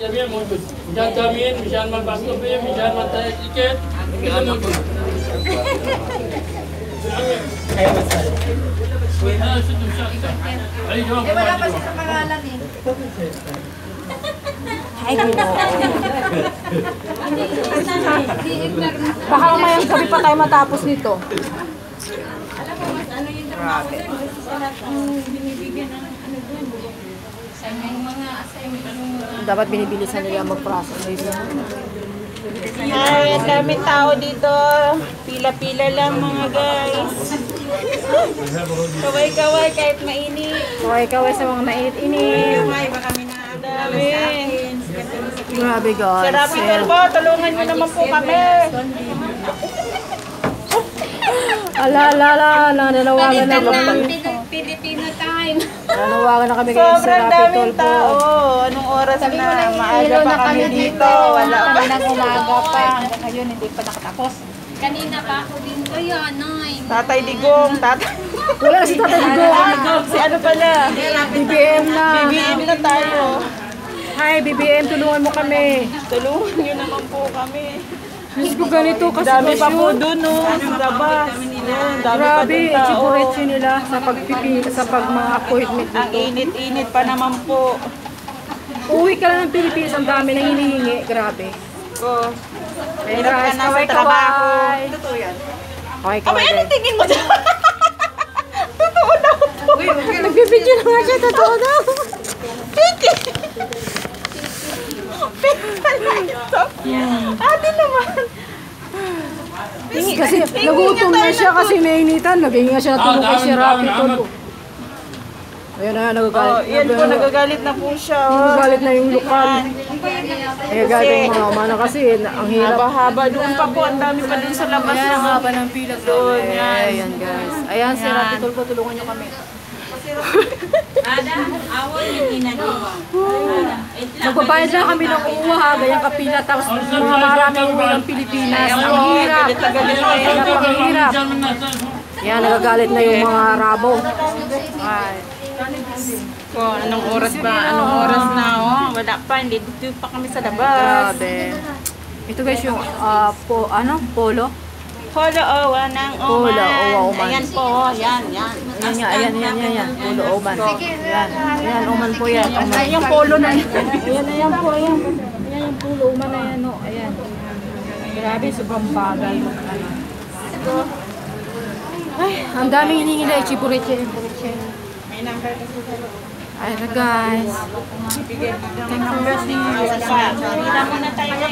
جميع موجود مشان تامين مشان ما نبعث مشان ما نتهيأ تيكت كله موجود هذا شد مشاكسة علي جواب ولا بس كمالالني Baka mamayang gabi pa tayo matapos nito. Alam mo, mas ano yung trabaho sa binibigyan ng ano doon. Sa may Dapat binibilisan nila mag-process. Ay, ang daming tao dito. Pila-pila lang mga guys. Kaway-kaway kahit mainit. Kaway-kaway sa mga mainit-init. Kaway ba kami na dami. Grabe guys. Sarap ito po, tulungan nyo naman po kami. Ala, ala, ala. Nananawagan na kami. Filipino time. Nananawagan na kami kay Sir Sobrang Rapi daming Tolpo. tao. Anong oras na? Maaga pa kami dito. Wala pa. Kami ng umaga pa. Hanggang ngayon hindi pa nakatapos. Kanina pa ako dito yun, noy. Tatay Digong, tatay. Wala na si Tatay Digo. si ano pala? BBM na. BBM na tayo. Hi, BBM. Tulungan mo kami. Tulungan nyo naman po kami. Diyos ko ganito kasi Dami pa po dun, no? Sa labas. Yun, Dami pa Grabe, dun tao. itsipuretse nila sa pagpipi, sa pag mga appointment Ang dito. init-init pa naman po. Uwi ka lang ng Pilipinas, ang dami nang hinihingi. Grabe. Oh. Ayun Hirap ka guys, na sa kaway trabaho. kaway. Totoo yan. Kaway Abay, kaway ano tingin mo dyan? Totoo daw to. Nagbibidyo na nga siya, totoo daw. Piki! Piki pala ito. Ate naman. Kasi nagutom na siya kasi nainitan. Naghinga siya ng tulong kay si Rapi Tolpo. Ayun na, Oh, nagagalit. yan po, nagagalit na po siya. Oh. Nagagalit na yung lokal. Eh, galing mga umano kasi, ang hirap. Haba-haba. Doon pa po, ang dami pa dun sa labas. Ayan, ang na. haba ng pila doon. Ayan, guys. Ayan, si Rapi Tolpo, tulungan niyo kami. Ada, awon yung ginagawa. Magbabayad lang kami ng uwa ha, ganyang kapila, tapos mga maraming uwi ng Pilipinas. Ang hirap. Galit na yan. Nagagalit na yung mga rabo. Ay. Oh, anong oras ba? Anong oras na? Oh, wala pa. Hindi dito pa kami sa labas. Grabe. Ito guys yung ah, po, ano, polo. Polo Owa ng Oman. Polo Owa Oman. Ayan po. Yan, yan. Ayan, yan, ayan, ayan, ayan, yan. Polo Oman. Yan, ayan, Oman po yan. Ayan yung polo na yan. Ayan, ayan po, ayan. Ayan yung polo Oman na yan, no. Ayan. Grabe, sobrang bagal. Ano. Ay, ang daming hiningi na ichibureche. May number kasi sa Ay, guys. Sa Pila muna tayo.